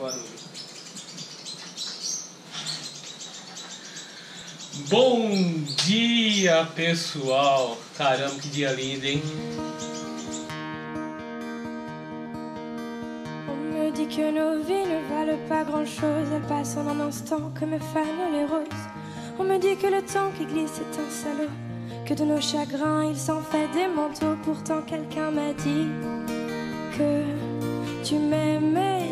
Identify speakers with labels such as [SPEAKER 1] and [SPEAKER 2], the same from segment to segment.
[SPEAKER 1] barulho. Bom dia, pessoal! Caramba, que dia lindo, hein?
[SPEAKER 2] On me dit que nos vies ne valent pas grand-chose, elles passent en un instant comme fanent les roses. On me dit que le temps qui glisse est un salaud, que de nos chagrins il s'en fait des manteaux. Pourtant quelqu'un m'a dit que tu m'aimais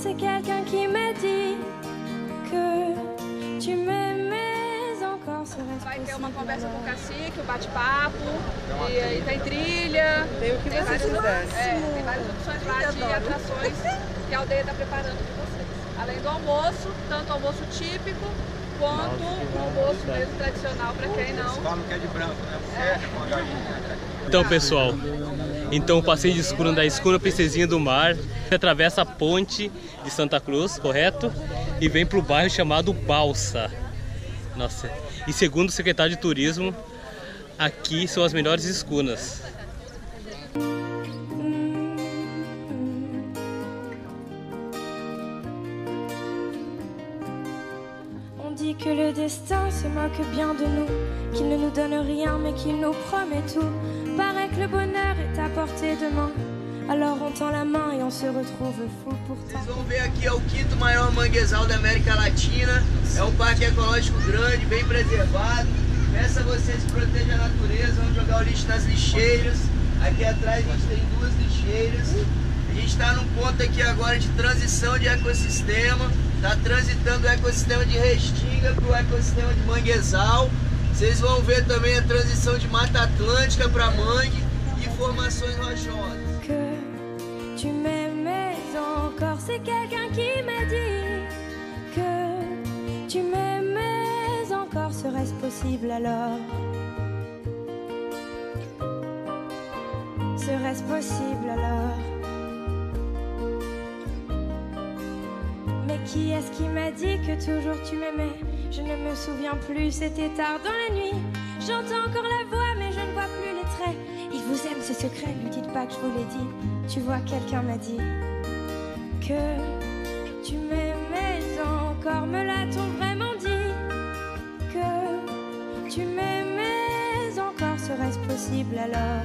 [SPEAKER 2] c'est quelqu'un qui m'a dit que tu m'aimais encore.
[SPEAKER 3] Vai ter uma conversa com o cacique, um bate-papo, e aí tem trilha.
[SPEAKER 4] Tem o que
[SPEAKER 3] tem
[SPEAKER 4] vocês
[SPEAKER 3] várias-
[SPEAKER 4] quiserem.
[SPEAKER 3] É, tem várias opções lá de atrações que a aldeia está preparando para vocês. Além do almoço, tanto almoço típico quanto o almoço mesmo tradicional para quem não.
[SPEAKER 5] Falam que é de branco, né? A galinha.
[SPEAKER 1] Então, pessoal, então o passeio de escuna da escuna Princesinha do Mar atravessa a ponte de Santa Cruz, correto? E vem para o bairro chamado Balsa. Nossa, e segundo o secretário de Turismo, aqui são as melhores escunas.
[SPEAKER 2] Que le destin se moque bien de nous, qu'il ne nous donne rien mais qu'il nous promet tout. Que le bonheur est à portée de main, alors on tend la main et on se retrouve fou pourtant.
[SPEAKER 6] Vocês vão ver aqui é o quinto maior manguezal da América Latina. É um parque ecológico grande, bem preservado. Peço a vocês que protejam a natureza, vamos jogar o lixo nas lixeiras. Aqui atrás a gente tem duas lixeiras. A gente está num ponto aqui agora de transição de ecossistema. Está transitando o ecossistema de Restinga para o ecossistema de Manguezal. Vocês vão ver também a transição de Mata Atlântica para Mangue
[SPEAKER 2] Que tu m'aimais encore, c'est quelqu'un qui m'a dit que tu m'aimais encore, serait-ce possible alors? Serait-ce possible alors? Mais qui est-ce qui m'a dit que toujours tu m'aimais? Je ne me souviens plus, c'était tard dans la nuit. J'entends encore la voix, mais je ne vois plus les traits. Vous aime, ce secret, lui dites pas que je vous l'ai dit. Tu vois, quelqu'un m'a dit que tu m'aimais encore. Me l'a-t-on vraiment dit? Que tu m'aimais encore, serait-ce possible alors?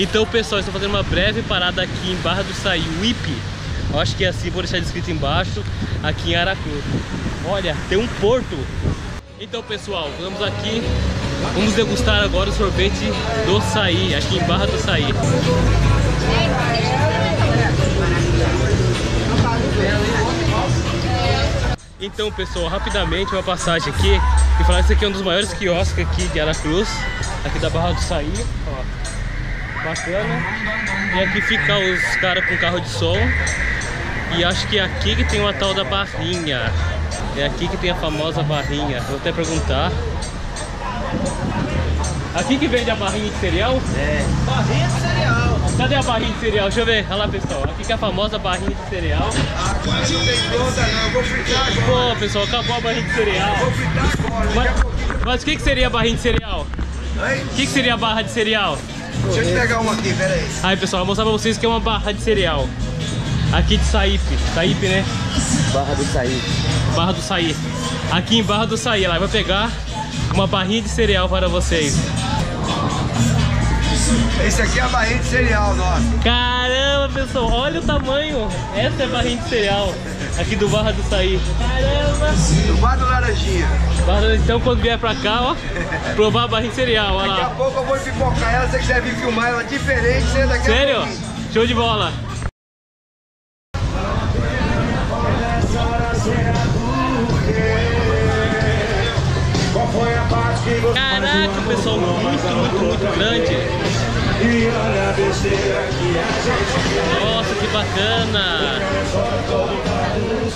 [SPEAKER 1] Então, pessoal, estou fazendo uma breve parada aqui em Barra do Sayuípe. Eu acho que é assim, vou deixar descrito embaixo, aqui em Aracruz. Olha, tem um porto. Então, pessoal, vamos aqui, vamos degustar agora o sorvete do Saí, aqui em Barra do Saí. Então, pessoal, rapidamente uma passagem aqui e falar que esse aqui é um dos maiores quiosques aqui de Aracruz, aqui da Barra do Saí, ó. Bacana. E aqui fica os caras com carro de som. E acho que é aqui que tem uma tal da barrinha. É aqui que tem a famosa barrinha. Vou até perguntar. Aqui que vende a barrinha de cereal?
[SPEAKER 5] É. Barrinha de cereal.
[SPEAKER 1] Cadê a barrinha de cereal? Deixa eu ver. Olha lá, pessoal. Aqui que é a famosa barrinha de cereal.
[SPEAKER 6] Agora não tem pronta não, eu vou fritar agora.
[SPEAKER 1] Pô, pessoal, acabou a barrinha de cereal.
[SPEAKER 6] Vou fritar agora,
[SPEAKER 1] Mas, o que, que seria a barrinha de cereal? O que, que seria a barra de cereal?
[SPEAKER 6] Deixa eu te pegar uma aqui, peraí.
[SPEAKER 1] Aí, pessoal, vou mostrar pra vocês que é uma barra de cereal. Aqui de Saípe. Saípe, né?
[SPEAKER 5] Barra do Saí.
[SPEAKER 1] Barra do Saí. Aqui em Barra do Saí. Ela vai pegar uma barrinha de cereal para vocês.
[SPEAKER 6] Esse aqui é a barrinha de cereal nossa.
[SPEAKER 1] Caramba, pessoal, olha o tamanho. Essa é a barrinha de cereal. Aqui do Barra do Saí. Caramba.
[SPEAKER 6] Do bar do Laranjinha.
[SPEAKER 1] Barra- Então, quando vier pra cá, ó, provar a barrinha cereal. Olha
[SPEAKER 6] Daqui a
[SPEAKER 1] lá.
[SPEAKER 6] pouco eu vou pipocar ela, se você quiser vir filmar ela diferente, você daqui
[SPEAKER 1] Sério? Show de bola. Caraca, pessoal, muito, muito, muito grande. Nossa, que bacana.